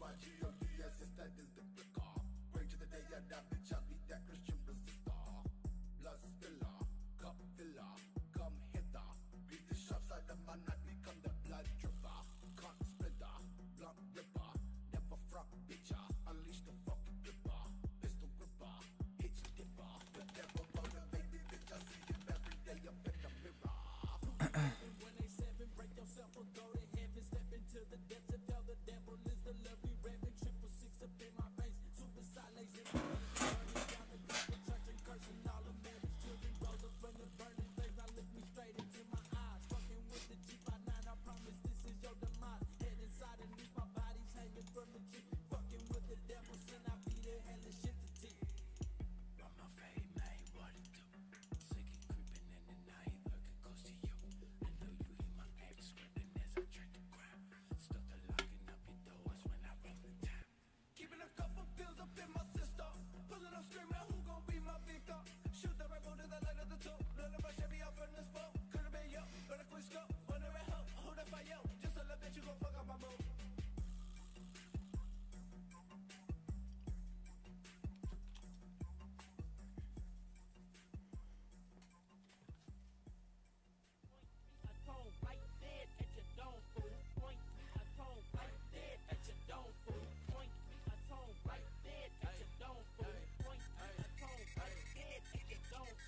my G-O-D-S, yes, that is the car. Bring to the day I die, bitch, I'll be that Christian.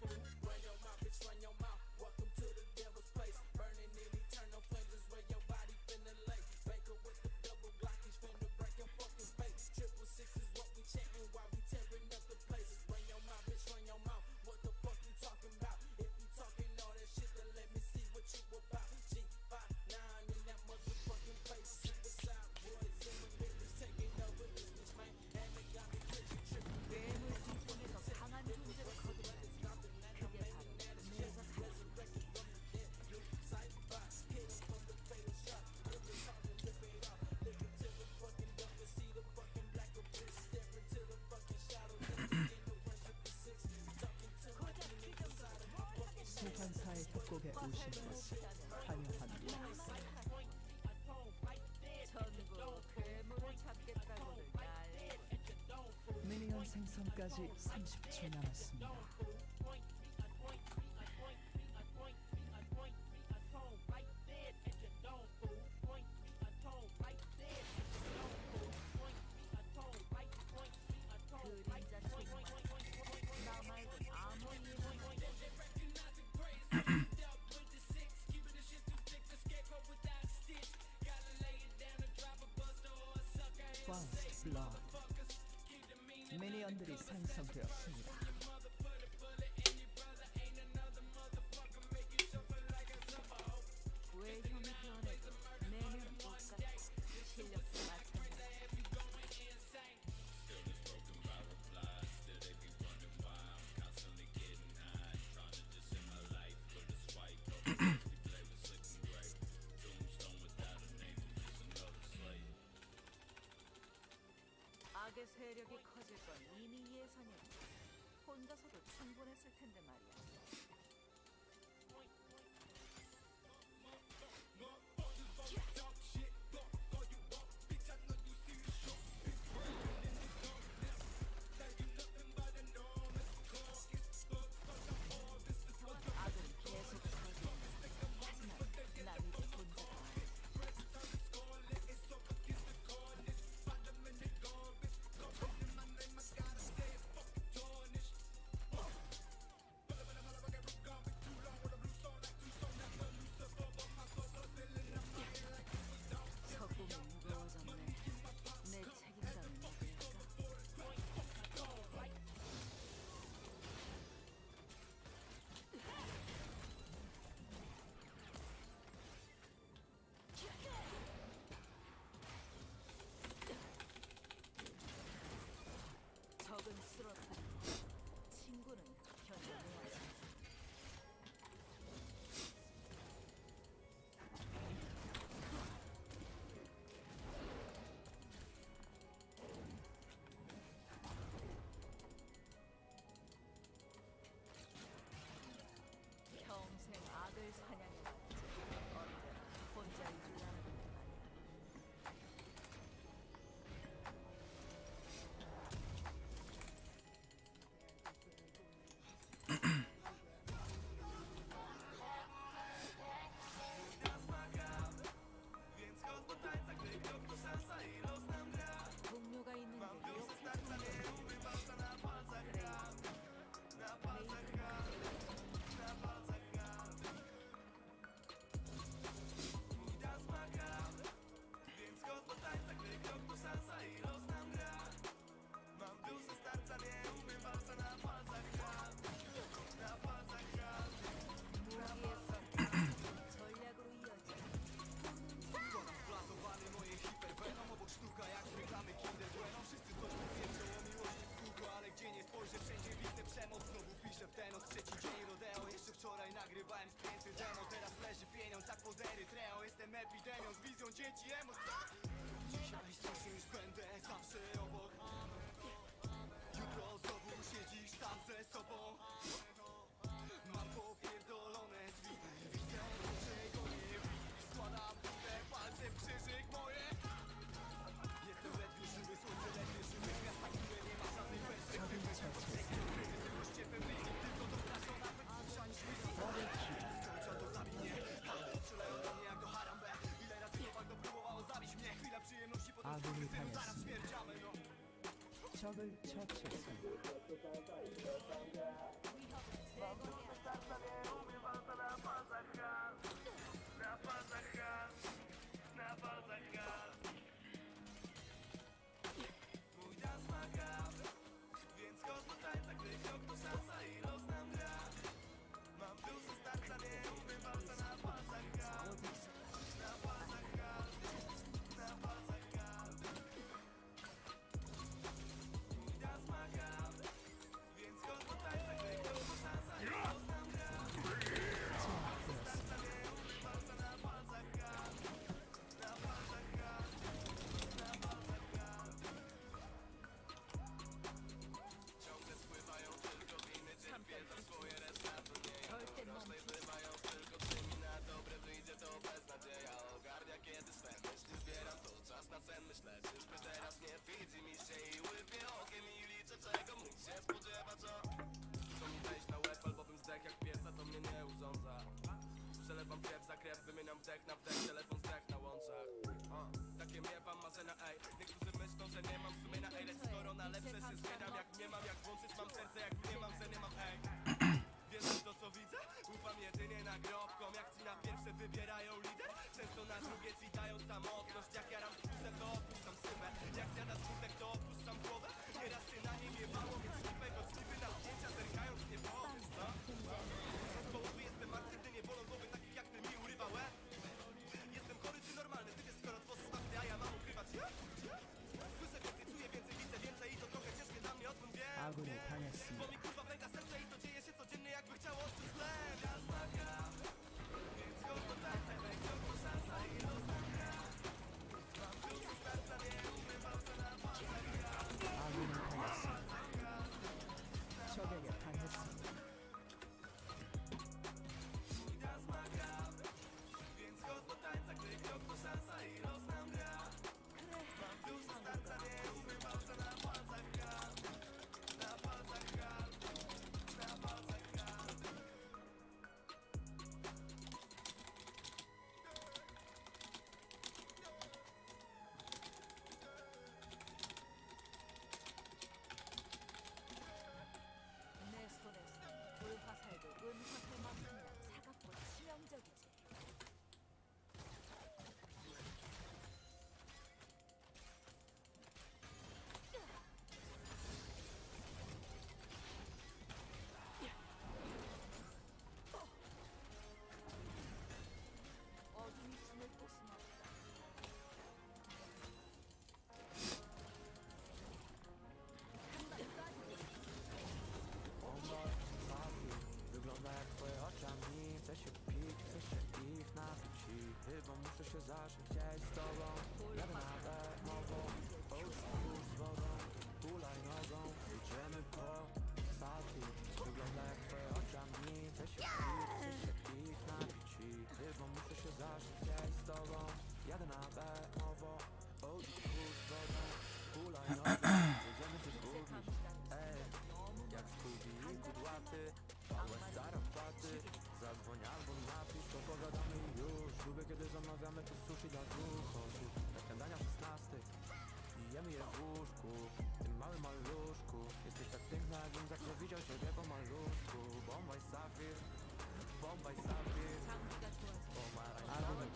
Thank you. 곡에 오신 것을 환영합니다. 전국 괴물을 찾겠다고들 미니언 생성까지 30초 남았습니다. 미션들이 생성되었습니다. 세력이 커질 건 and what epidemią z wizją dzieci emo 적을 처치했습니다. Album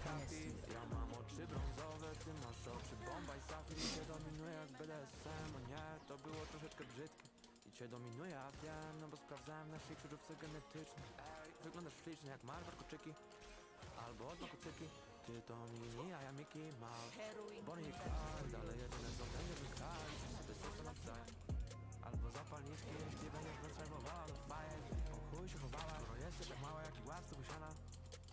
koniec Ja mam oczy brązowe, ty masz oczy. Bombaj safir I cię dominuje jak BDSM, o nie, to było troszeczkę brzydkie. I cię dominuje, a wiem, no bo sprawdzałem naszej krzyżówce genetycznej. Ej, wyglądasz ślicznie jak Marwar Koczyki Albo odno Koczyki Ty to mini, a ja Mickey Mouse Bonnie i Clyde, ale jedyne co będziemy grać Sobie Albo zapalniczki, jeśli będziesz potrzebowała, no fajnie chuj się chowała. Skoro jesteś tak mała jak i ławce musiana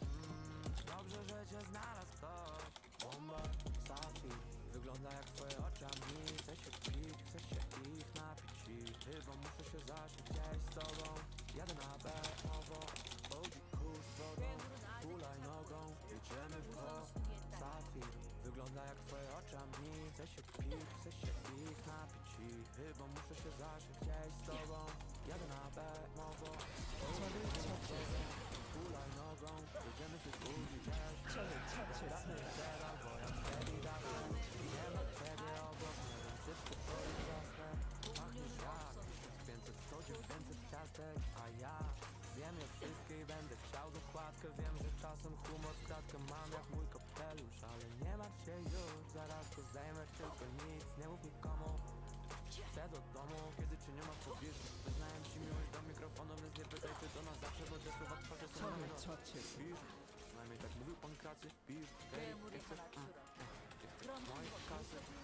mm, Dobrze, że cię znalazł ktoś. Bomba, safi. Wygląda jak twoje oczy, a mi chce się pić Chce się ich napić. I chyba muszę się zaszyć gdzieś z tobą. Jadę na betowo Chodzi kurz wodą, hulaj nogą. Jedziemy w to, safir Wygląda jak twoje oczy, a mi chce się pić Chce się ich napić. I chyba muszę się zaszyć gdzieś z tobą. Jadę na betowo Chill, chill, it. Co cię pijesz? Najmniej tak mówił pan Kracy. Pijesz, okej, chcesz... Moja kasa.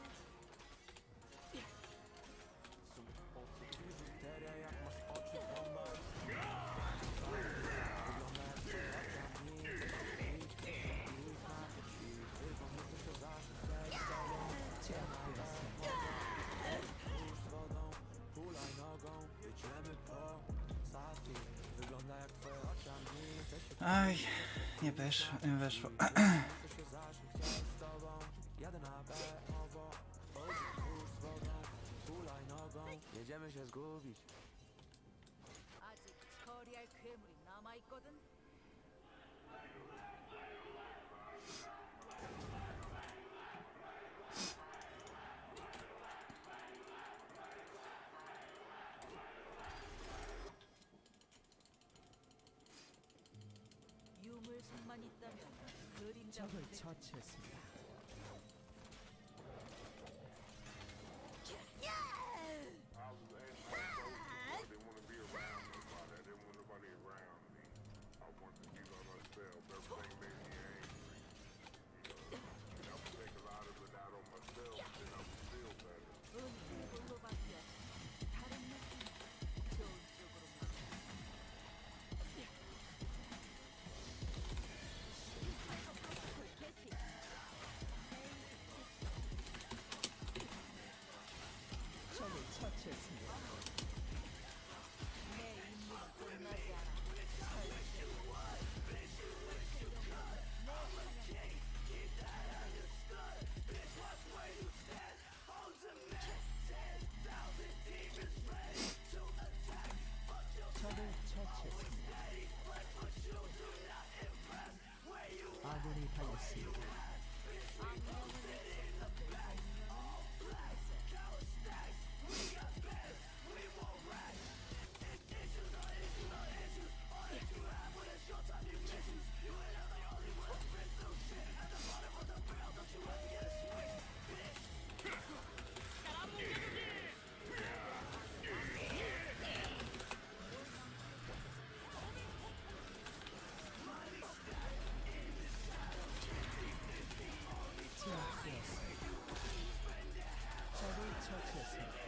wesz, weszło. Jedziemy się zgubić 적을 처치했습니다. Patriotism.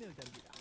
没有整理的。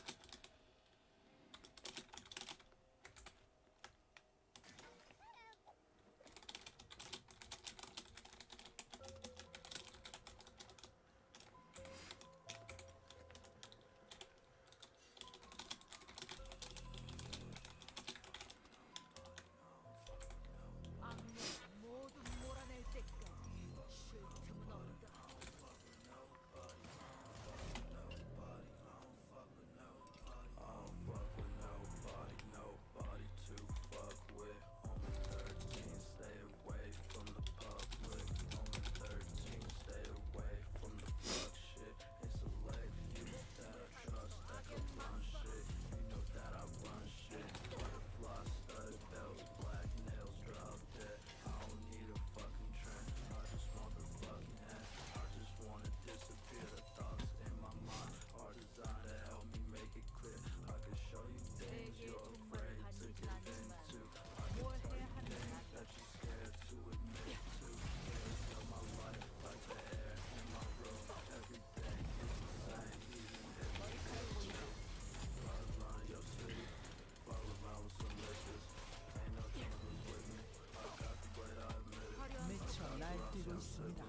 innocent.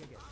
get, get.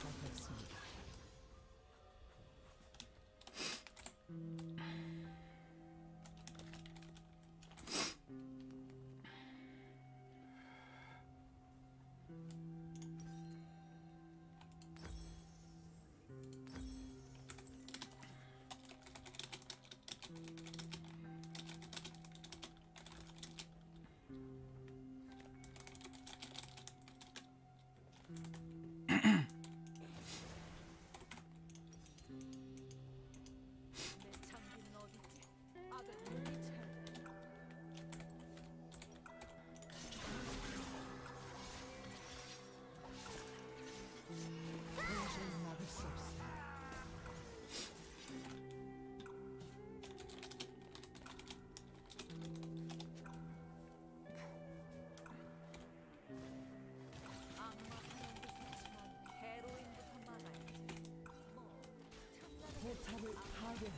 target.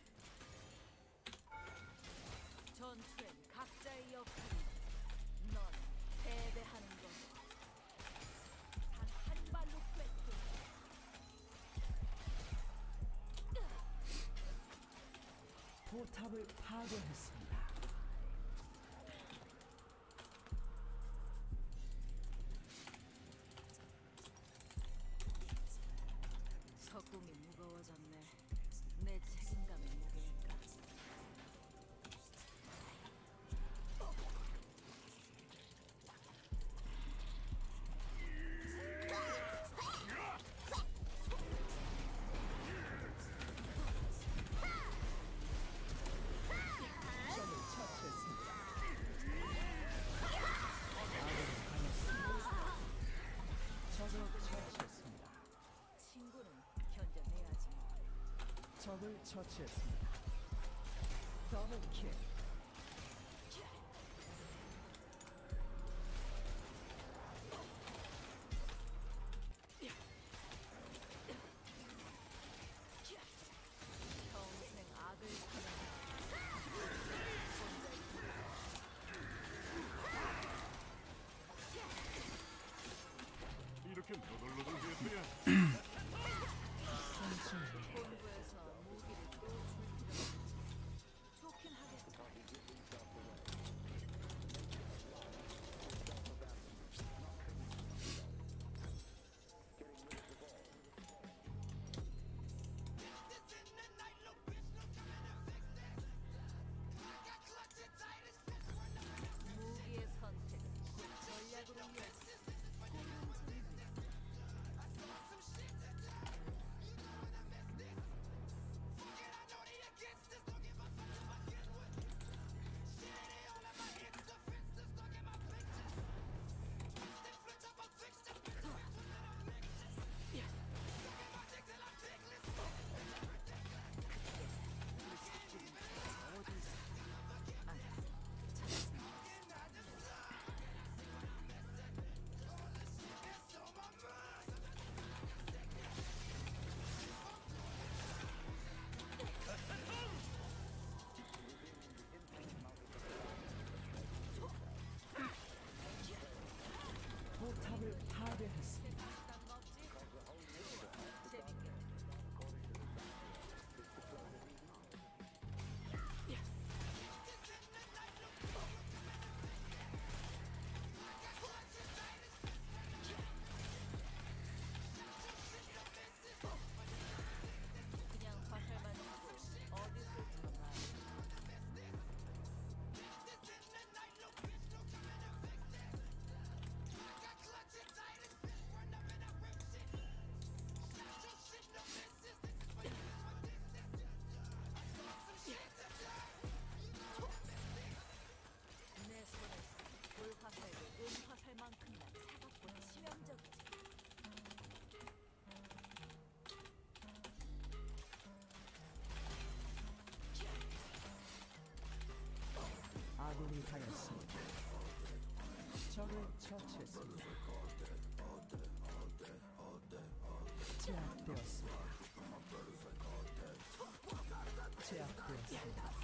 포탑을 파괴했습니다. 적을 처치했습니다. 더블킬. 분리하였습니다. 적을 처치했습니다. 제압되었습니다. 제압되었습니다.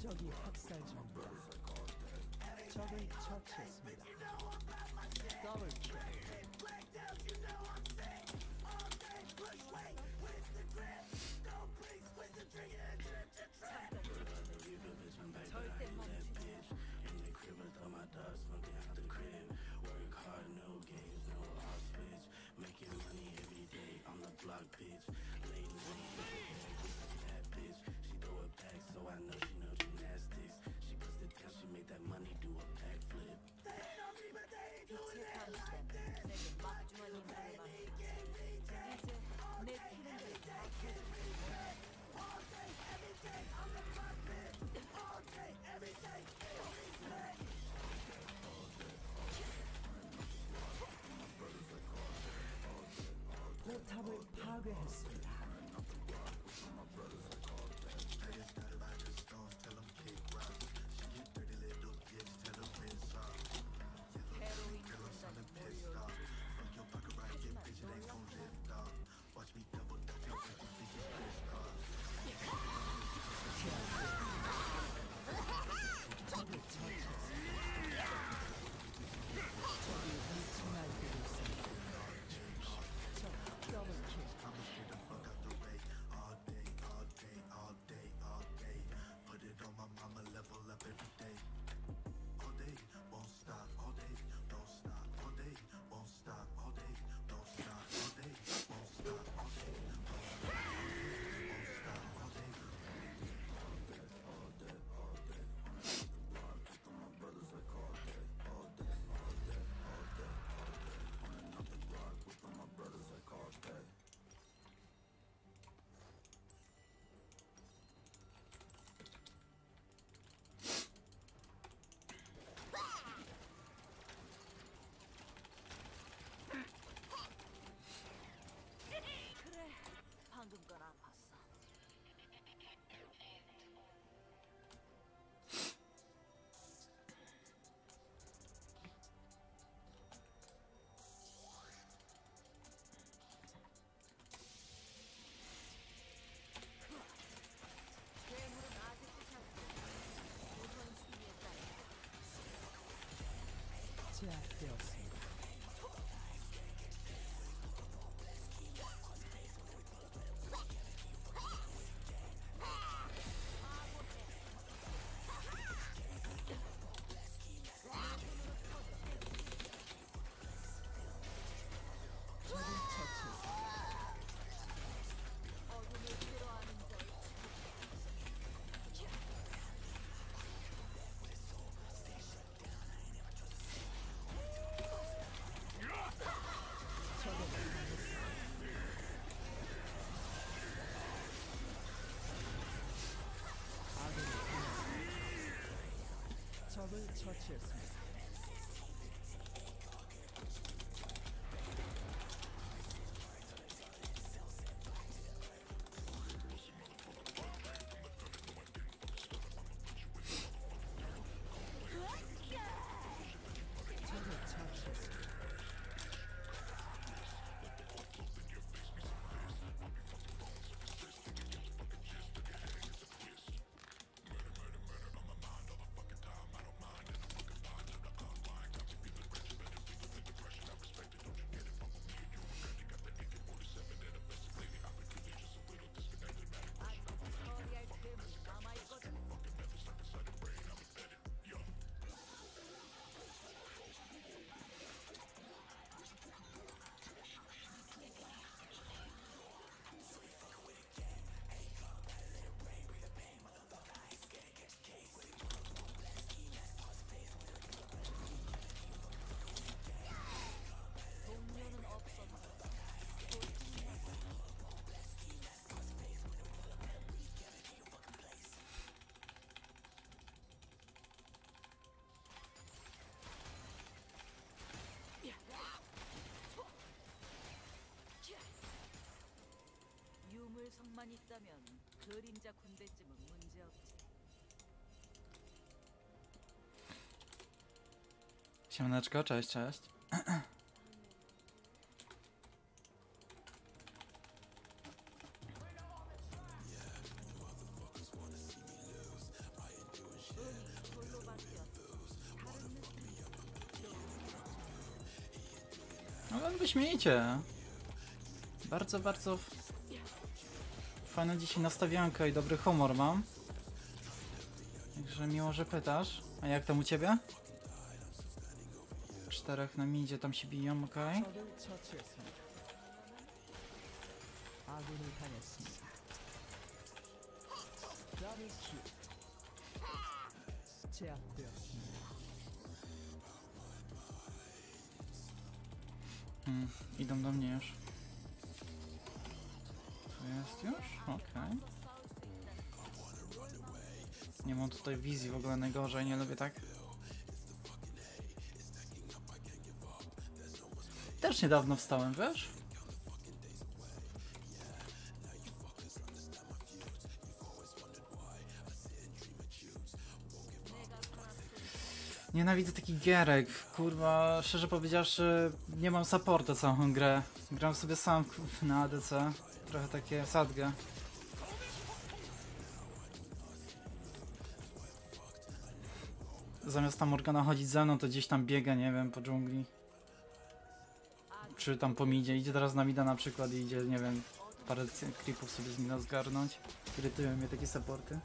저기 학살 중입니다. 적을 처치했습니다. 더블 킬. progress. that filth. 적을 처치했습니다. 구성만 있다면 그림자 군대쯤은 문제없지. Siemaneczko, cześć, cześć. No ale wyśmienicie. Bardzo, bardzo Fajną dzisiaj nastawiankę i dobry humor mam. Także miło, że pytasz. A jak tam u ciebie? Czterech na midzie, tam się biją, ok? Hmm, idą do mnie już. Jest już? Okej. Nie mam tutaj wizji w ogóle najgorzej, nie lubię tak. Też niedawno wstałem, wiesz? Nienawidzę takich gierek, kurwa, szczerze powiedziawszy, nie mam supporta całą grę. Gram sobie sam na ADC, trochę takie sadgę. Zamiast tam Morgana chodzić ze mną, to gdzieś tam biega, nie wiem, po dżungli. Czy tam po midzie, idzie teraz na mida na przykład i idzie, nie wiem, parę creepów sobie z mida zgarnąć. Irytują mnie takie supporty.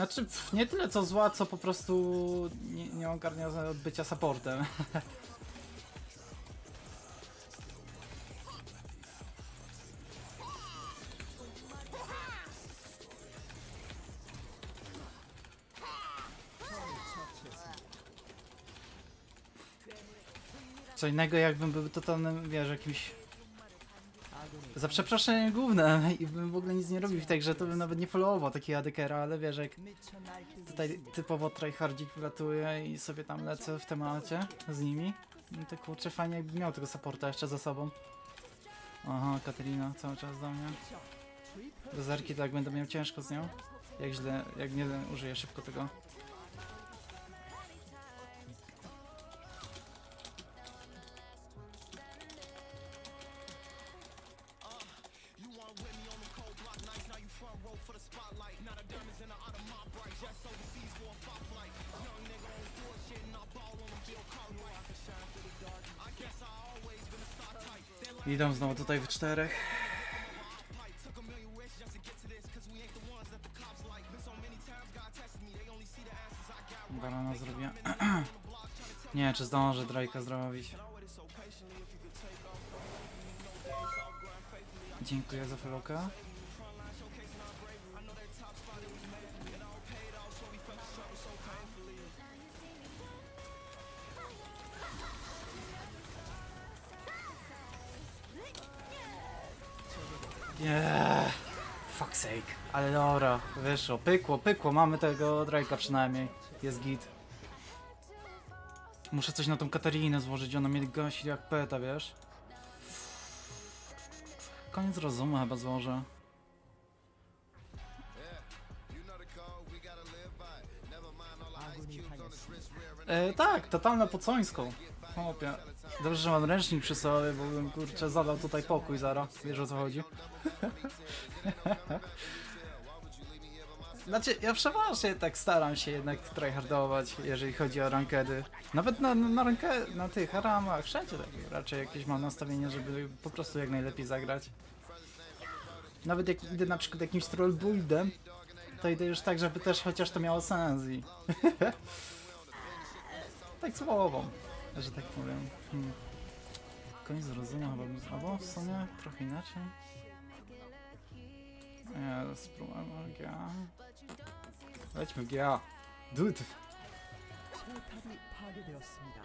Znaczy, pff, nie tyle co zła, co po prostu nie, nie ogarnia bycia supportem. Co innego jakbym był totalnym, wiesz, jakimś za przeproszeniem główne i bym w ogóle nic nie robił, także to bym nawet nie followował takiego adekera, ale wiesz, jak tutaj typowo tryhardzik wlatuje i sobie tam lecę w temacie z nimi, no to kurczę fajnie jakby miał tego supporta jeszcze za sobą. Aha, Katerina cały czas do mnie. Do zerki tak będę miał ciężko z nią. Jak źle, jak nie użyję szybko tego Idą znowu tutaj w czterech. Barana zrobię. Nie czy zdążę Drake'a zrobić. Dziękuję za followka. Wyszło, pykło, pykło, mamy tego Drake'a przynajmniej. Jest git. Muszę coś na tą Katarinę złożyć, ona mnie gasi jak peta, wiesz? Koniec rozumu chyba złożę. E, tak, totalne pocońską. Chłopie. Dobrze, że mam ręcznik przy sobie, bo bym kurczę zadał tutaj pokój zara. Wiesz o co chodzi? Znaczy, ja przeważnie tak staram się jednak tryhardować, jeżeli chodzi o rankedy. Nawet na, na, na tych aramach, wszędzie tak raczej jakieś mam nastawienie, żeby po prostu jak najlepiej zagrać. Nawet jak idę na przykład jakimś troll buildem, to idę już tak, żeby też chociaż to miało sens i... tak słową, że tak powiem. Hmm. Koniec zrozumiał chyba, albo w sumie trochę inaczej. Ja spróbujmy GA. Lećmy GA. Dude. 포탑이 파괴되었습니다.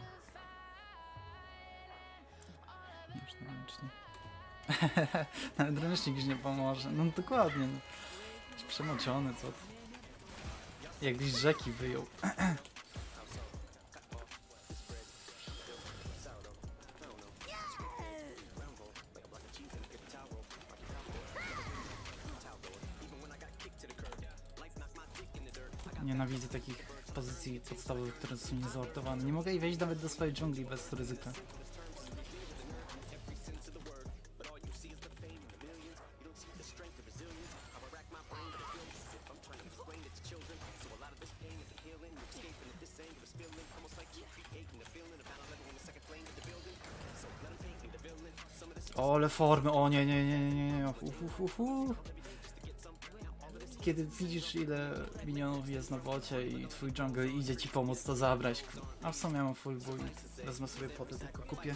Już na ręcznik. Nawet ręcznik już nie pomoże. No dokładnie. No. Jest Przemoczony, co ty. Jakbyś z rzeki wyjął. Nienawidzę takich pozycji podstawowych, które są niezortowane. Nie mogę jej wejść nawet do swojej dżungli bez ryzyka. O, ale formy, o nie, nie, nie, nie, nie, uf, uf, uf, uf. Kiedy widzisz ile minionów jest na bocie i twój jungle idzie ci pomóc to zabrać, a w sumie mam full build, wezmę sobie poty, tylko kupię.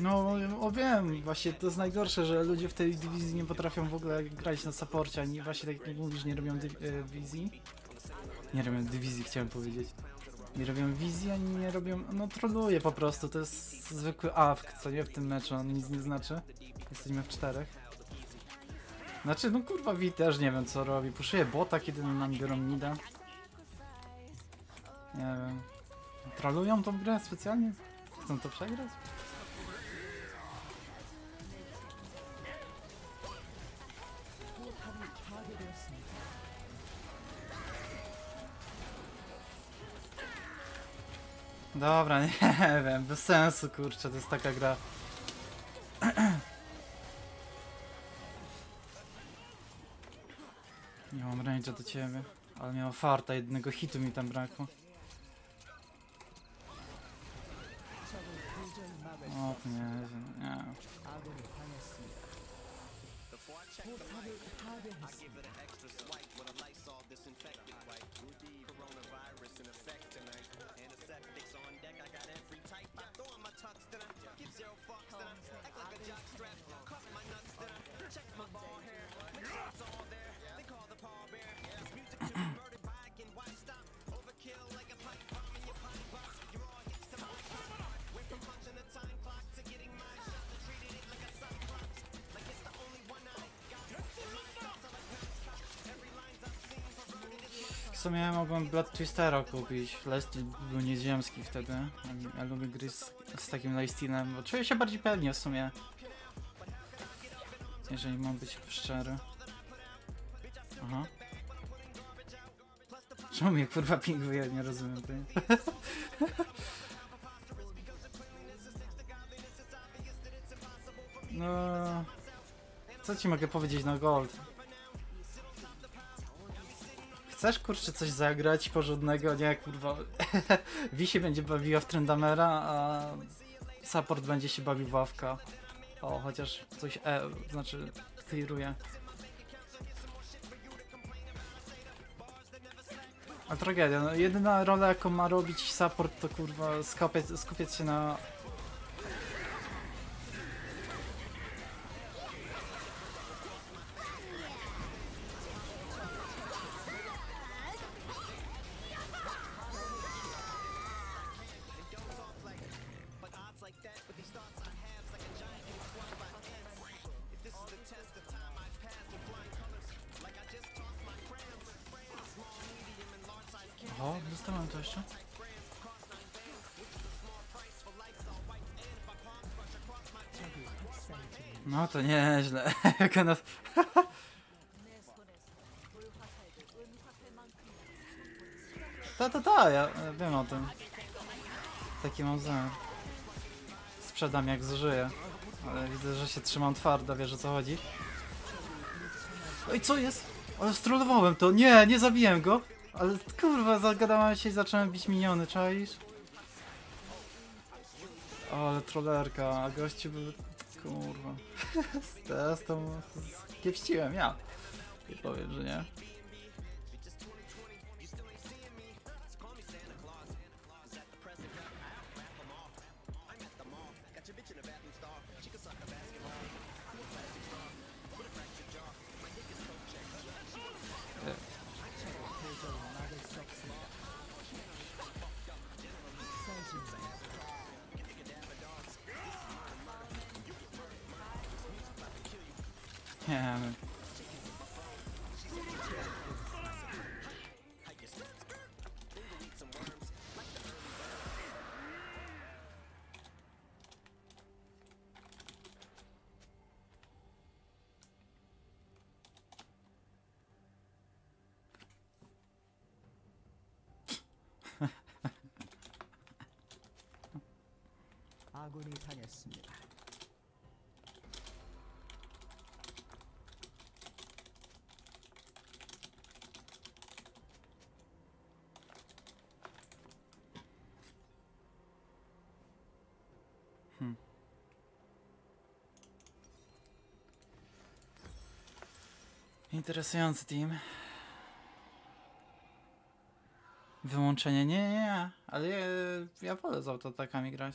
No, o wiem, właśnie to jest najgorsze, że ludzie w tej dywizji nie potrafią w ogóle grać na supporcie, ani właśnie tak jak mówisz, nie robią dy- e. Nie robią dywizji, chciałem powiedzieć. Nie robią wizji, ani nie robią. No troluje po prostu, to jest zwykły awk, co nie w tym meczu, on nic nie znaczy. Jesteśmy w czterech. Znaczy, no kurwa, Wi też nie wiem co robi. Puszuje bota, kiedy nam biorą nida. Nie wiem. Trolują tą grę specjalnie? Chcą to przegrać? Dobra, nie wiem, bez sensu kurczę, to jest taka gra. range'a do ciebie. Ale miała farta, jednego hitu mi tam brakło. O, to nie, nie. W sumie mogłem Blood Twistera kupić. Leslie był nieziemski wtedy. Ja lubię gry z, z takim lifestealem, bo czuję się bardziej pewnie w sumie. Jeżeli mam być szczery. Aha. Czemu mnie kurwa pinguje? Nie rozumiem tej. No... Co ci mogę powiedzieć na gold? Chcesz kurczę coś zagrać porządnego, nie kurwa. Wi się będzie bawiła w Trendamera, a support będzie się bawił w Awka. O, chociaż coś e, znaczy clearuje. A tragedia, no, jedyna rola jaką ma robić support to kurwa skupiać, skupiać się na to nieźle. Jaka nas... ta, ta, ta, ja wiem o tym. Taki mam zamiar. Sprzedam jak zużyję. Ale widzę, że się trzymam twardo, wiesz o co chodzi. Oj, co jest? Ale strollowałem to. Nie, nie zabiłem go. Ale kurwa, zagadałem się i zacząłem bić miniony, czaisz? O, ale trollerka, gości. był Kurwa. Teraz to kiepściłem ja. Nie powiem, że nie. Interesujący team. Wyłączenie? Nie, nie, nie. Ale ja, ja wolę z autoatakami grać.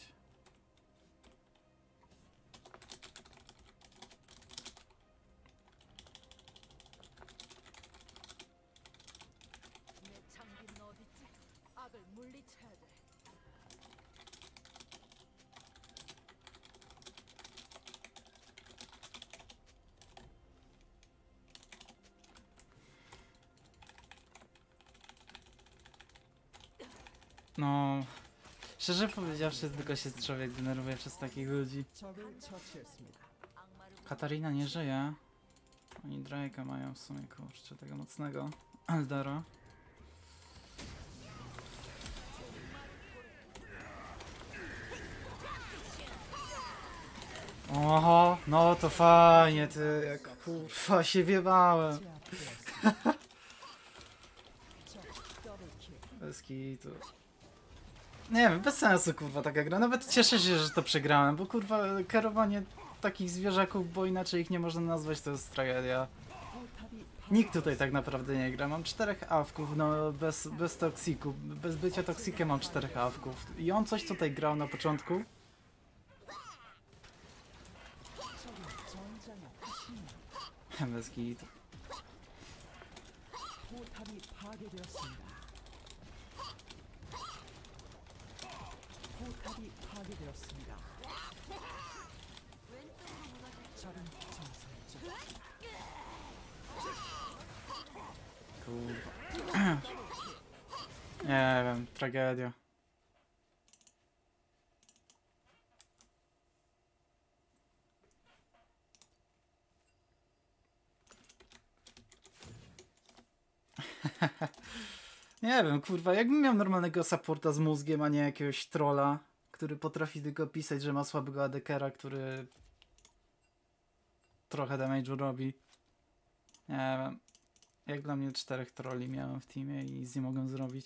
powiedziawszy, tylko się człowiek denerwuje przez takich ludzi. Katarina nie żyje. Oni Drake'a mają w sumie, kurczę, tego mocnego. Aldara. Oho, no to fajnie, ty, jak kurwa się wiebałem. Bez kitu. Nie wiem, bez sensu kurwa taka gra. Nawet cieszę się, że to przegrałem, bo kurwa kierowanie takich zwierzaków, bo inaczej ich nie można nazwać, to jest tragedia. 포탑이 Nikt tutaj tak naprawdę nie gra. Mam czterech awków, no bez, bez toksiku. Bez bycia toksikiem mam czterech awków. I on coś tutaj grał na początku. 적이 전장에 있습니다. Bez kitu. 포탑이 파괴되었습니다. 파괴되었습니다. 적은 정상적 Kurwa. Nie wiem, tragedia. Nie wiem, kurwa, jakbym miał normalnego supporta z mózgiem, a nie jakiegoś trolla, który potrafi tylko pisać, że ma słabego adekera, który trochę damage'u robi. Nie wiem. Jak dla mnie czterech trolli miałem w teamie i nic nie mogłem zrobić.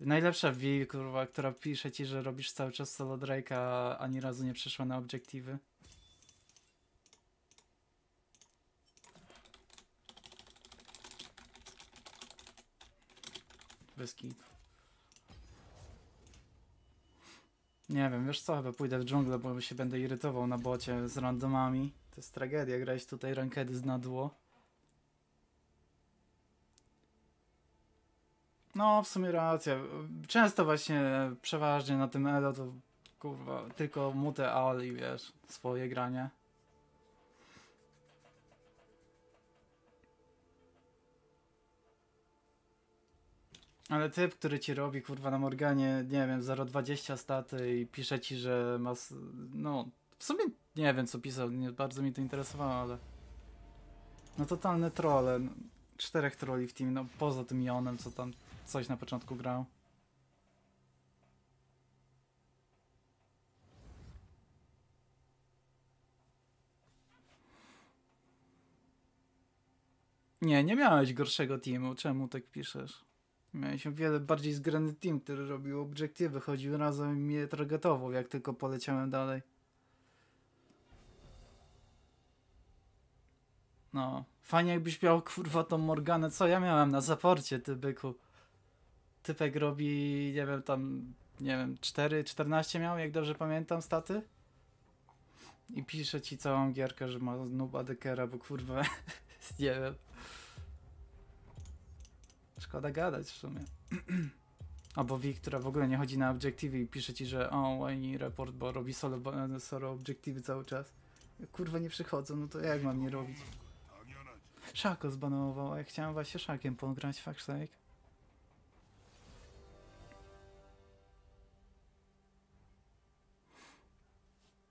Najlepsza V, kurwa, która pisze ci, że robisz cały czas solo Drake'a, a ani razu nie przyszła na obiektywy. Bez kitu. Nie wiem, wiesz co, chyba pójdę w dżunglę, bo się będę irytował na bocie z randomami. To jest tragedia, grać tutaj rankedy z nadło. No, w sumie racja. Często właśnie, przeważnie na tym elo to kurwa, tylko mutę all i wiesz, swoje granie. Ale typ, który ci robi kurwa na Morganie, nie wiem, 0,20 staty i pisze ci, że ma. No, w sumie nie wiem co pisał, nie bardzo mi to interesowało, ale. No totalne trolle. no, Czterech trolli w teamie, no poza tym Jonem, co tam coś na początku grał. Nie, nie miałeś gorszego teamu. Czemu tak piszesz? O wiele bardziej zgrany team, który robił obiektywy, chodził razem i mnie targetował, jak tylko poleciałem dalej. No, fajnie jakbyś miał kurwa tą Morganę, co ja miałem na zaporcie, ty byku. Typek robi, nie wiem, tam, nie wiem, 4, 14 miał, jak dobrze pamiętam, staty? I pisze ci całą gierkę, że ma nuba dekera, bo kurwa, nie wiem. Szkoda gadać w sumie. Albo Wi, która w ogóle nie chodzi na obiektywy i pisze ci, że o, łajni report, bo robi solo, bo- solo obiektywy cały czas. Kurwa nie przychodzą, no to jak mam nie robić? Szako zbanował, a ja chciałem właśnie szakiem pograć, fuck's sake.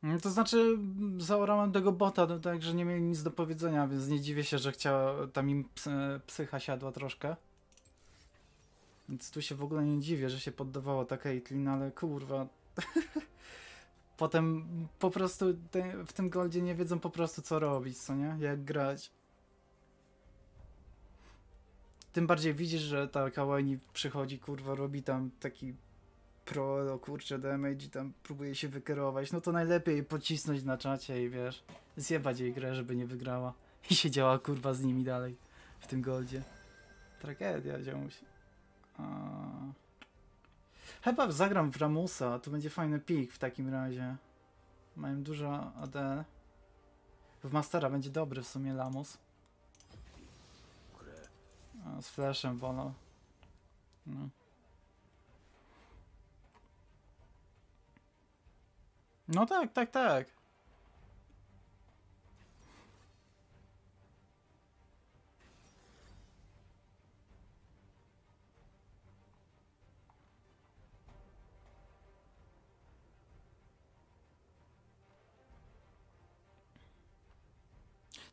Mm, To znaczy, zaorałem tego bota, no, tak, że nie mieli nic do powiedzenia, więc nie dziwię się, że chciała, tam im ps, psycha siadła troszkę. Więc tu się w ogóle nie dziwię, że się poddawała ta Caitlyn, ale kurwa. potem po prostu w tym goldzie nie wiedzą po prostu co robić, co nie? Jak grać. Tym bardziej widzisz, że ta Kawaii przychodzi, kurwa, robi tam taki pro, kurczę, damage i tam próbuje się wykierować, no to najlepiej pocisnąć na czacie i wiesz, zjebać jej grę, żeby nie wygrała. I siedziała, kurwa, z nimi dalej w tym goldzie. Tragedia, ziomuś. Chyba zagram w Ramusa, to będzie fajny pik w takim razie. Mają dużo AD. W Mastera będzie dobry w sumie Lamus. A, z flashem wolno. No. no tak, tak, tak.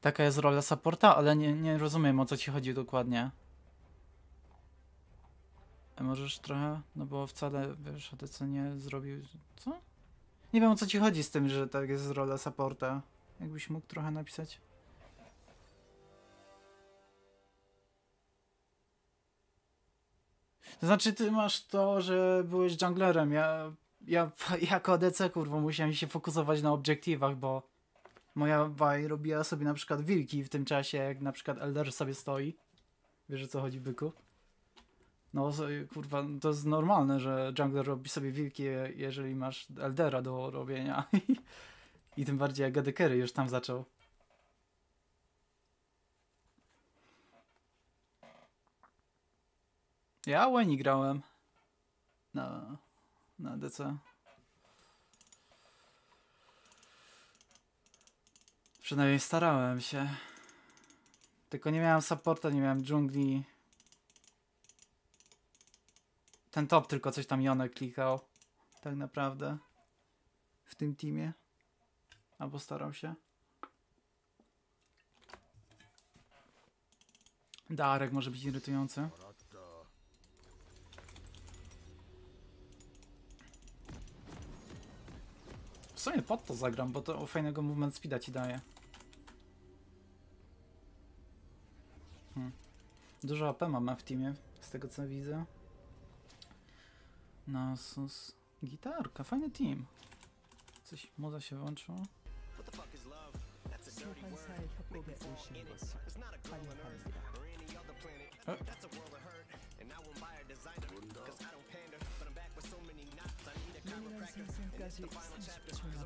Taka jest rola supporta, ale nie, nie rozumiem o co ci chodzi dokładnie. A Możesz trochę, no bo wcale, wiesz, ADC nie zrobił, co? Nie wiem o co ci chodzi z tym, że tak jest rola supporta. Jakbyś mógł trochę napisać? To znaczy ty masz to, że byłeś junglerem, ja, ja jako ADC kurwa musiałem się fokusować na obiektywach, bo moja Vaj robiła sobie na przykład wilki w tym czasie, jak na przykład Elder sobie stoi. Wiesz o co chodzi, byku? No, kurwa, to jest normalne, że jungler robi sobie wilki, je- jeżeli masz Eldera do robienia. I tym bardziej jak AD Carry już tam zaczął. Ja Weni grałem. Na, na DC. Przynajmniej starałem się. Tylko nie miałem supporta, nie miałem dżungli. Ten top tylko coś tam Jonek klikał. Tak naprawdę. W tym teamie. Albo starał się. Darek może być irytujący. W sumie pod to zagram, bo to fajnego movement speeda ci daje. Dużo AP mam w teamie, z tego co widzę. Nasus. Gitarka, fajny team. Coś muza się wyłączyło. E?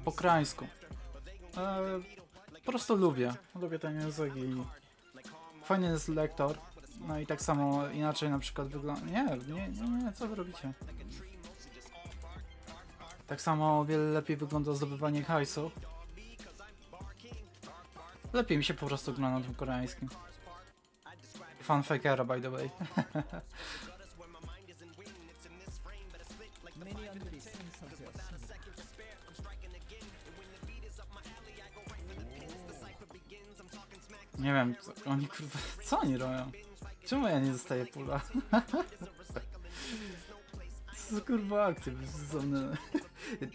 Po krańsku. E, po prostu lubię. Lubię ten język i... Fajny jest lektor. No i tak samo inaczej na przykład wygląda... Nie, nie, nie, co wy robicie? Tak samo o wiele lepiej wygląda zdobywanie hajsu. Lepiej mi się po prostu gra na tym koreańskim. Fanfakera by the way. Nie wiem, co, oni kurwa, co oni robią? Czemu ja nie dostaję pula? Co za kurwa akcje bezsensowne.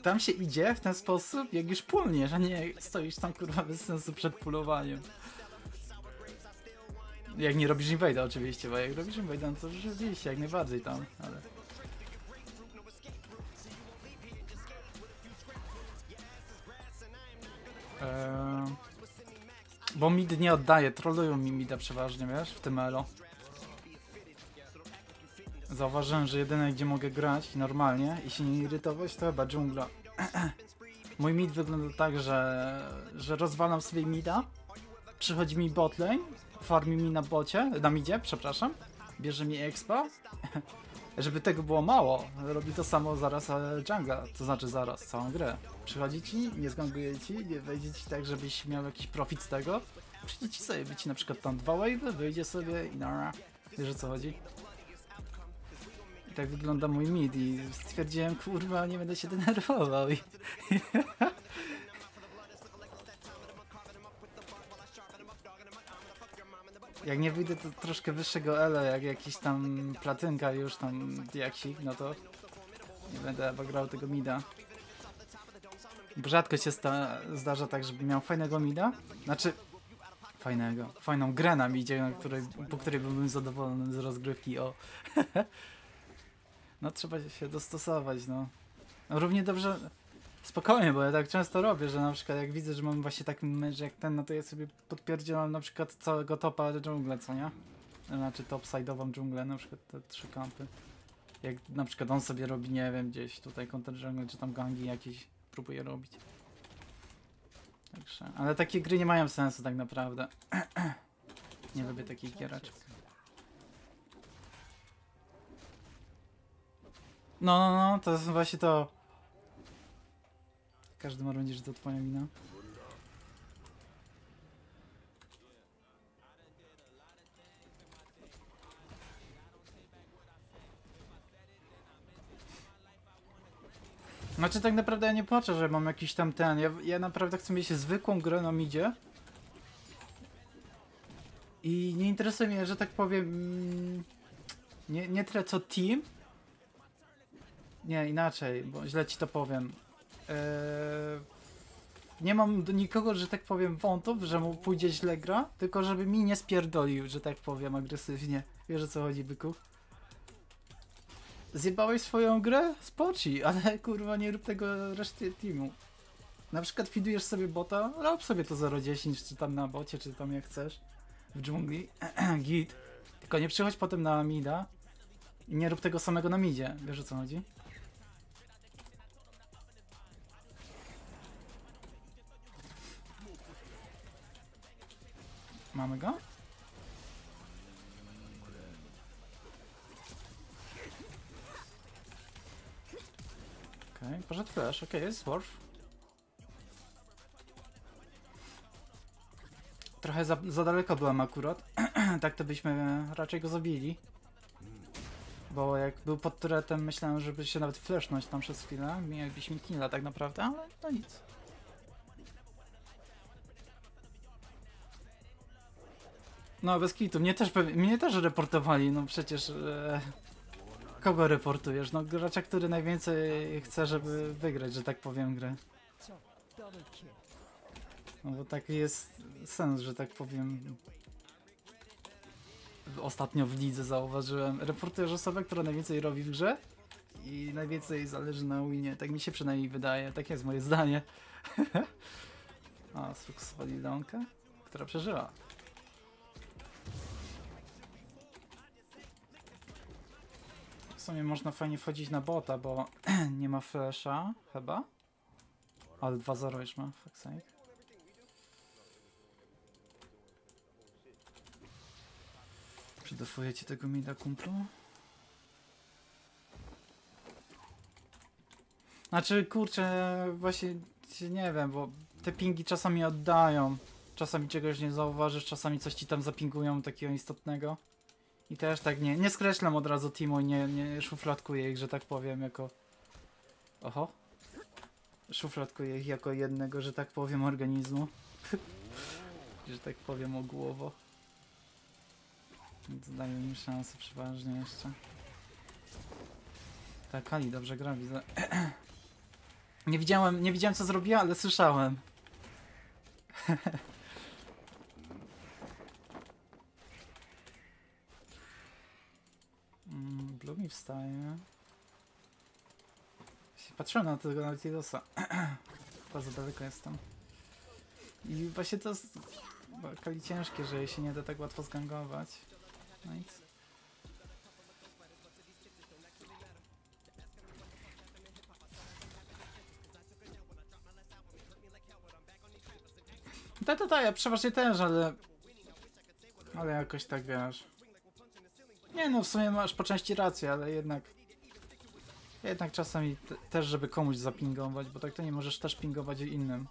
Tam się idzie w ten sposób, jak już pulniesz, a nie stoisz tam kurwa bez sensu przed pulowaniem. Jak nie robisz invade'a oczywiście, bo jak robisz invade'a, no to rzeczywiście, jak najbardziej tam, ale... Eee... Bo mid nie oddaje, trollują mi mida przeważnie, wiesz, w tym elo. Zauważyłem, że jedyne gdzie mogę grać normalnie i się nie irytować to chyba dżungla. Mój mid wygląda tak, że, że rozwalam sobie mida, przychodzi mi botlane, farmi mi na bocie, na midzie, przepraszam, bierze mi expa. Żeby tego było mało, robi to samo zaraz e, jungla, to znaczy zaraz, całą grę. Przychodzi ci, nie zganguje ci, nie wejdzie ci tak, żebyś miał jakiś profit z tego. Przyjdzie ci sobie, wyci na przykład tam dwa wave, wyjdzie sobie i nara. Wiesz o co chodzi? Tak wygląda mój mid i stwierdziłem, kurwa, nie będę się denerwował i... Jak nie wyjdę to troszkę wyższego elo, jak jakiś tam platynka już tam jaksik, no to nie będę chyba grał tego mida. Bo rzadko się zdarza tak, żeby miał fajnego mida. Znaczy, fajnego, fajną grę na midzie, na której, po której byłbym zadowolony z rozgrywki. O. no trzeba się dostosować, no. no. Równie dobrze, spokojnie, bo ja tak często robię, że na przykład jak widzę, że mam właśnie taki mecz jak ten, no to ja sobie podpierdzielam na przykład całego topa dżunglę, co nie? Znaczy topside'ową dżunglę, na przykład te trzy kampy. Jak na przykład on sobie robi, nie wiem, gdzieś tutaj counter jungle, czy tam gangi jakieś próbuje robić. Także, ale takie gry nie mają sensu tak naprawdę. nie lubię takich giereczek. No, no, no, to jest właśnie to. Każdy ma będzie, że to twoja wina. Znaczy tak naprawdę ja nie płaczę, że mam jakiś tam ten. Ja, ja naprawdę chcę mieć zwykłą grę na midzie. I nie interesuje mnie, że tak powiem. mm, Nie, nie tyle co team. Nie, inaczej, bo źle ci to powiem. Eee, nie mam do nikogo, że tak powiem, wątów, że mu pójdzie źle gra, tylko żeby mi nie spierdolił, że tak powiem, agresywnie. Wiesz o co chodzi, byku? Zjebałeś swoją grę? Spoci, ale kurwa nie rób tego reszty teamu. Na przykład fidujesz sobie bota, rob sobie to 0.10, czy tam na bocie, czy tam jak chcesz. W dżungli. Git. Tylko nie przychodź potem na mida i nie rób tego samego na midzie. Wiesz o co chodzi? Mamy go? Okej, poszedł flash, okej, jest Worf. Trochę za, za daleko byłem akurat. tak to byśmy raczej go zabili. Bo jak był pod turetem, myślałem, żeby się nawet flashnąć tam przez chwilę. Jakbyś mi killa tak naprawdę, ale to nic. No bez kitu, mnie też, mnie też reportowali, no przecież... E, kogo reportujesz? No gracza, który najwięcej chce, żeby wygrać, że tak powiem, grę. No bo taki jest sens, że tak powiem. Ostatnio w lidze zauważyłem. Reportujesz osobę, która najwięcej robi w grze i najwięcej zależy na winie. Tak mi się przynajmniej wydaje. Tak jest moje zdanie. A, sfuksowali Donkę, która przeżyła. Sumie można fajnie wchodzić na bota, bo nie ma flasha, chyba. Ale 2-0 już ma, fuck sake. Przydefuję ci tego mida kumplu? Znaczy, kurczę, właśnie nie wiem, bo te pingi czasami oddają. Czasami czegoś nie zauważysz, czasami coś ci tam zapingują takiego istotnego. I też tak nie, nie skreślam od razu teamu i nie, nie szufladkuję ich, że tak powiem, jako... Oho. Szufladkuję ich jako jednego, że tak powiem, organizmu. że tak powiem ogółowo. Więc daję im szansę przeważnie jeszcze. Tak, Kali dobrze gra, widzę. nie widziałem, nie widziałem co zrobiła, ale słyszałem. Blue mi wstaje. Patrzyłem na tego Nautilusa. Bardzo daleko jestem. I właśnie to jest kali ciężkie, że się nie da tak łatwo zgangować. No nic. Tak, to tak, ja przeważnie też, ale... Ale jakoś tak, wiesz... Nie no, w sumie masz po części rację, ale jednak... Jednak czasami te, też, żeby komuś zapingować, bo tak to nie możesz też pingować innym.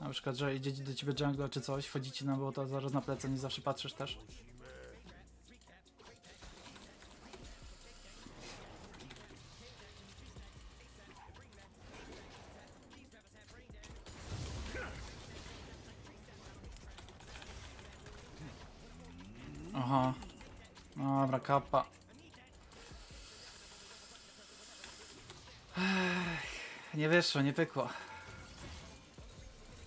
Na przykład, że idzie do ciebie jungla czy coś, wchodzicie na bota, zaraz na plecy, nie zawsze patrzysz też. Aha. Dobra, kappa. Ech, nie wyszło, nie pykło.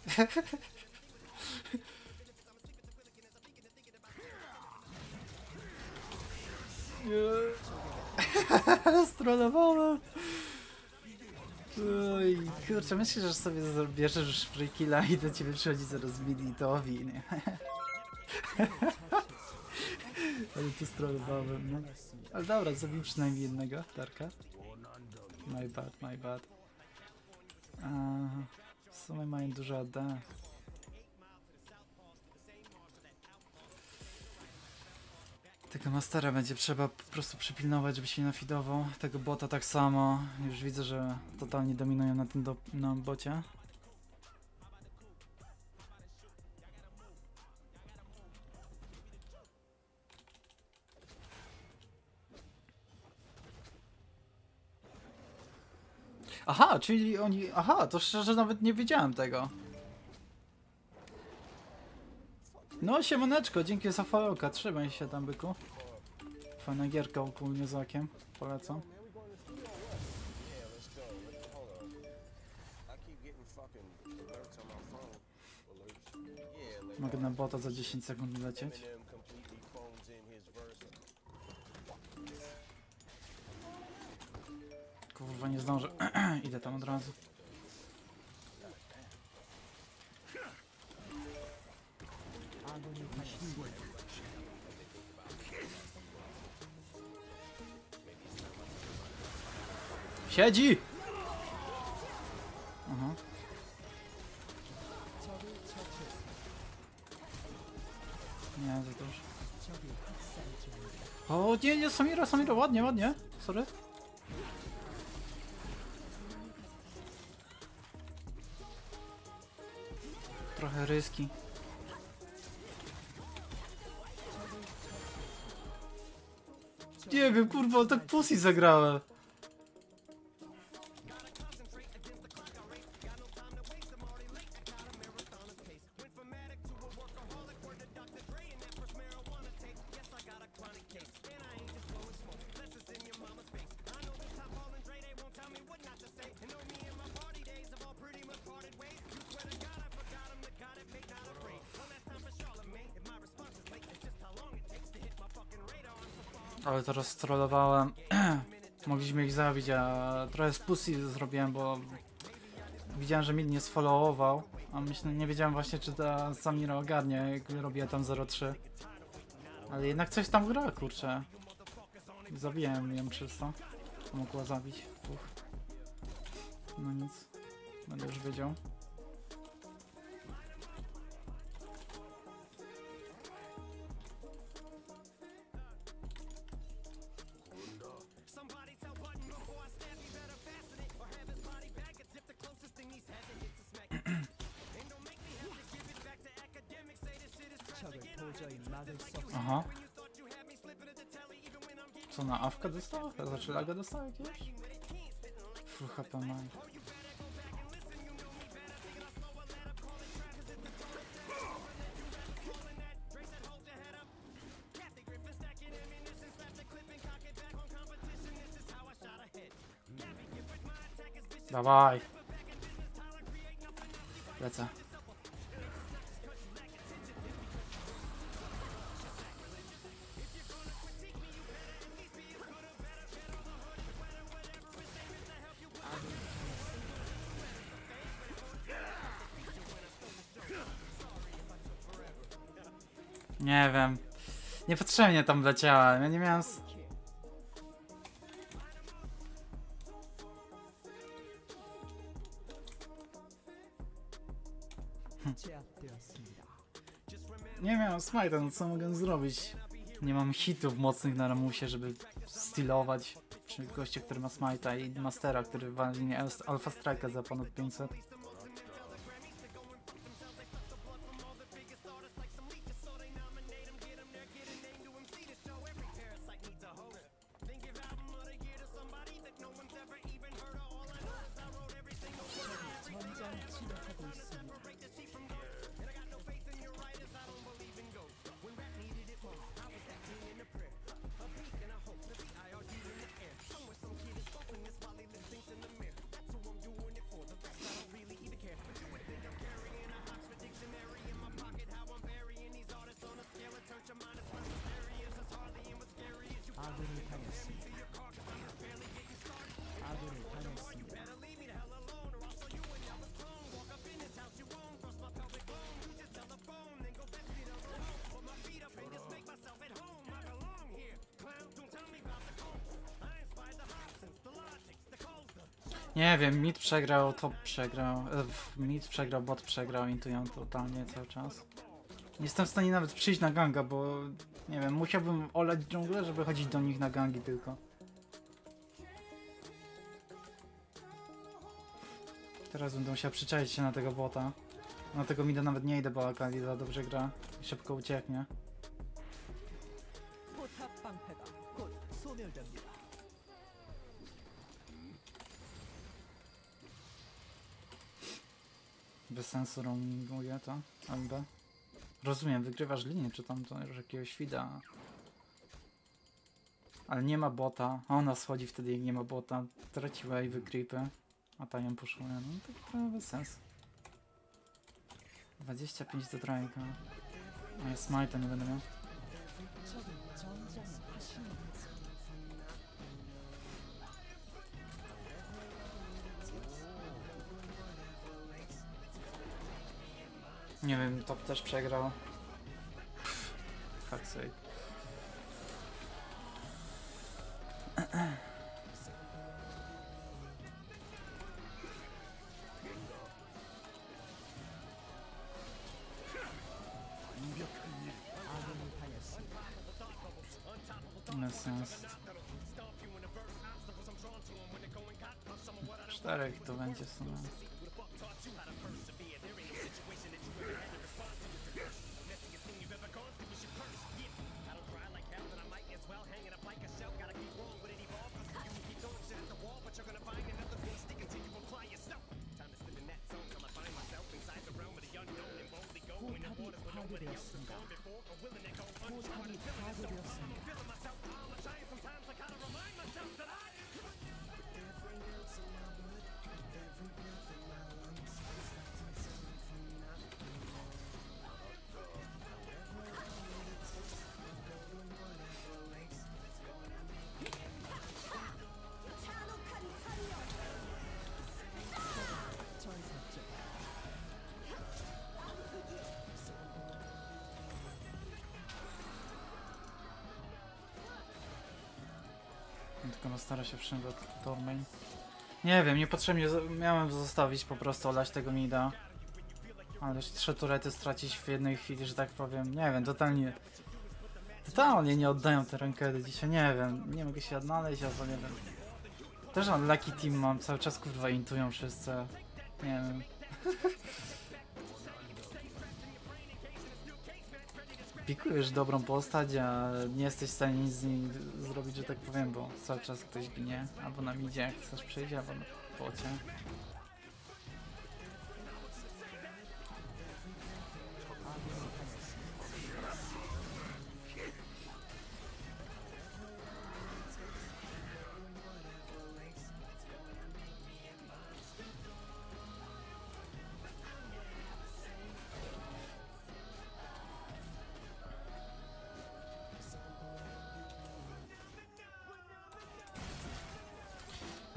Strollowałem. Oj, kurczę, myślisz, że sobie bierzesz free killa i do ciebie przychodzi zaraz militowi, nie? Ale tu strollowałem, no. Ale dobra, zrobił przynajmniej jednego, Darka. My bad, my bad. A, w sumie mają dużo AD. Tego mastera będzie trzeba po prostu przypilnować, żeby się nie nafidował. Tego bota tak samo. Już widzę, że totalnie dominują na tym do, na bocie. Aha, czyli oni... Aha, to szczerze nawet nie wiedziałem tego. No siemaneczko, dzięki za followka, trzymaj się tam byku. Fajna gierka ogólnie z okiem, polecam. Mogę na bota za 10 sekund lecieć. Kurwa, nie zdążę. Idę tam od razu. Siedzi! Aha. Nie, za dużo. O nie, nie, Samira, Samira, ładnie, ładnie. Sorry. Trochę ryski. Nie wiem, kurwa, tak pussy zagrałem. Ale teraz trollowałem. Mogliśmy ich zabić, a trochę z pussy zrobiłem, bo widziałem, że mid nie sfollowował. A myślę, nie wiedziałem właśnie, czy ta Samira ogarnie, jak robię tam 0-3. Ale jednak coś tam gra, kurczę. Zabiłem ją czysto. Mogła zabić. No nic. Będę już wiedział. Awkę dostał? Znaczy laga dostał jakiegoś? Full HP ma. Dawaj. Lecę. Niepotrzebnie tam wleciałem. Ja nie miałem. s- Nie miałem smajta, no co mogę zrobić? Nie mam hitów mocnych na ramusie, żeby stylować. Czy goście, który ma smajta i mastera, który wali alfa strike za ponad 500. Nie wiem, mid przegrał, top przegrał, e, mid przegrał, bot przegrał, intują totalnie cały czas. Nie jestem w stanie nawet przyjść na ganga, bo nie wiem, musiałbym olać dżunglę, żeby chodzić do nich na gangi tylko. Teraz będę musiał przyczaić się na tego bota. Na tego mida nawet nie idę, bo Akali za dobrze gra i szybko ucieknie. Bez sensu roaminguje to, albo... Rozumiem, wygrywasz linię, czy tam to już jakiegoś wida. Ale nie ma bota, a ona schodzi wtedy jak nie ma bota. Traciła i creepy, a ta ją puszuje, no to trochę bez sensu. 25 do Drake'a. A ja smite'a nie będę miał. Nie wiem, top też przegrał. Fuck sake. Czterech to będzie w sumie. Tylko no stara się wszędzie Tormain. Nie wiem, niepotrzebnie miałem zostawić po prostu olać tego mida. Ale trzy turety stracić w jednej chwili, że tak powiem. Nie wiem, totalnie. Totalnie nie oddają te rankedy dzisiaj, nie wiem. Nie mogę się odnaleźć, albo nie wiem. Też mam lucky team mam, cały czas kurwa intują wszyscy. Nie wiem. Pikujesz dobrą postać, a nie jesteś w stanie nic z nim zrobić, że tak powiem, bo cały czas ktoś ginie. Albo na midzie jak chcesz przyjść, albo na bocie.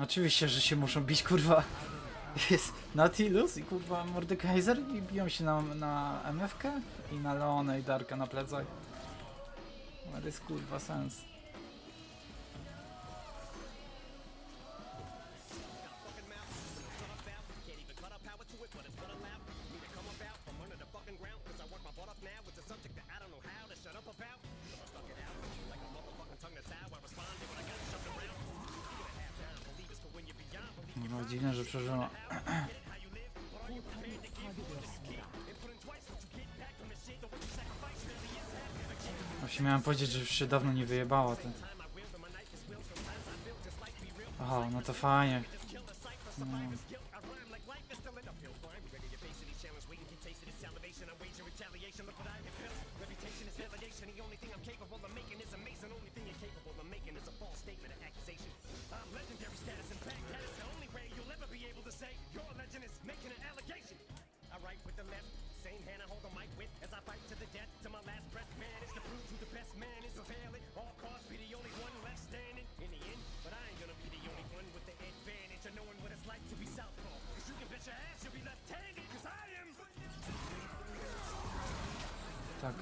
Oczywiście, że się muszą bić, kurwa. Jest Nautilus i kurwa Mordekaiser i biją się na, na MFK i na Leona i Darka na plecach. Ale jest kurwa sens. Miałem powiedzieć, że już się dawno nie wyjebało to. Aha, no to fajnie. Tak,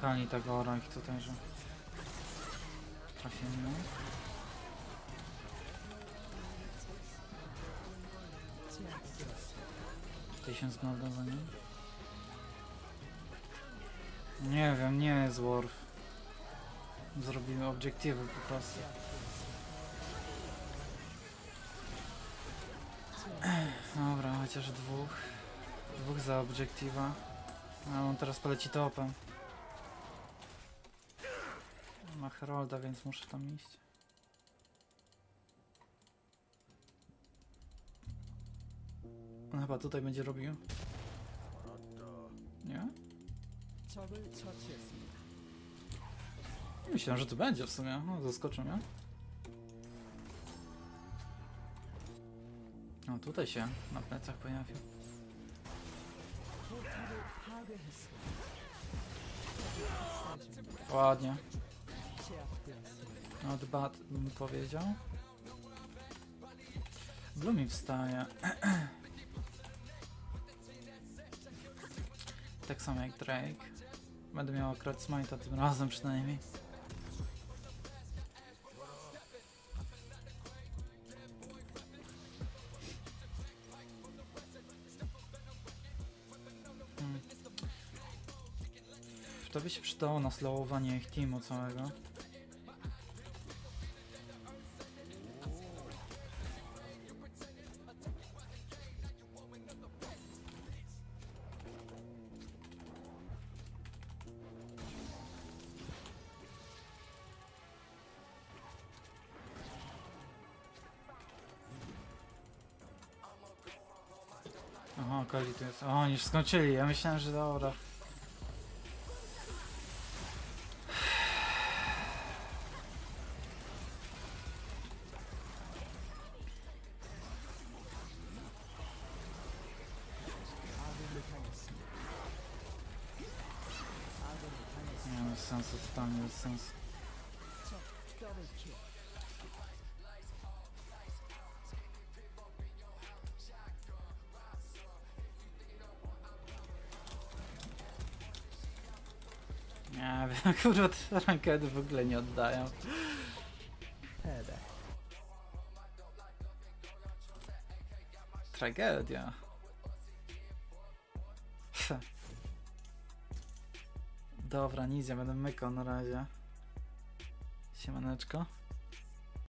ani tego ich tutaj, że... Trafimy. 1000 golda za nim. Nie wiem, nie jest Worf. Zrobimy obiektywy po prostu. Dobra, chociaż dwóch. Dwóch za obiektywa. A on teraz poleci topem. Ma Herolda, więc muszę tam iść. On chyba tutaj będzie robił. Nie? Myślałem, że tu będzie w sumie. No, zaskoczył mnie. No tutaj się na plecach pojawił. Ładnie. Not bad bym powiedział. Blumi wstaje. tak samo jak Drake. Będę miał akurat smite'a tym razem przynajmniej. Hmm. To by się przydało na slowowanie ich teamu całego. skończyli. Ja myślałem, że dobra. Nie ma sensu, totalnie bez sensu. kurwa, te rankedy w ogóle nie oddają. Tragedia. Dobra, nic, ja będę mykał na razie. Siemaneczko.